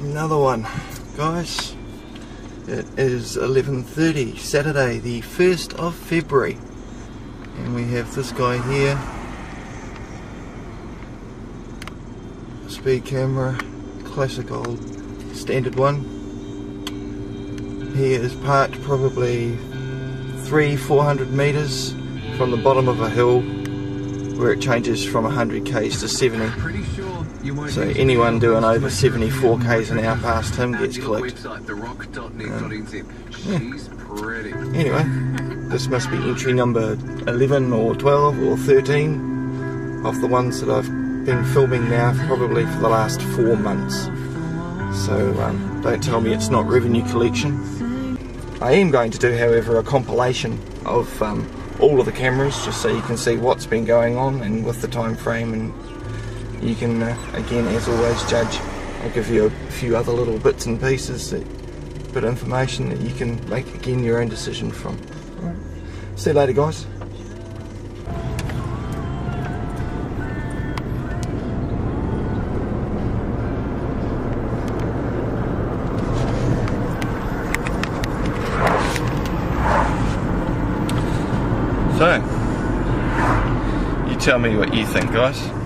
another one. Guys it is 11.30 Saturday the 1st of February. And we have this guy here. Speed camera classic old standard one. He is parked probably three 400 meters from the bottom of a hill where it changes from 100 k's to 70 so anyone doing over 74 k's an hour past him gets clipped um, yeah. anyway this must be entry number 11 or 12 or 13 of the ones that I've been filming now probably for the last four months. So um, don't tell me it's not revenue collection. I am going to do however a compilation of um, all of the cameras just so you can see what's been going on and with the time frame and you can uh, again as always judge I'll give you a few other little bits and pieces that bit of information that you can make again your own decision from right. see you later guys So, you tell me what you think, guys.